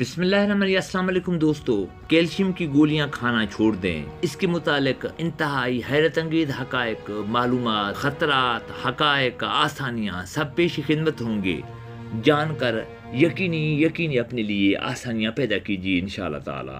بسم اللہ الرحمن الرحیم، السلام علیکم دوستو، کیلشیم کی گولیاں کھانا چھوڑ دیں۔ اس کے متعلق انتہائی حیرت انگیز حقائق، معلومات، خطرات، حقائق، آسانیاں سب پیش خدمت ہوں گے۔ جان کر یقینی یقینی اپنے لیے آسانیاں پیدا کیجیے انشاءاللہ تعالی۔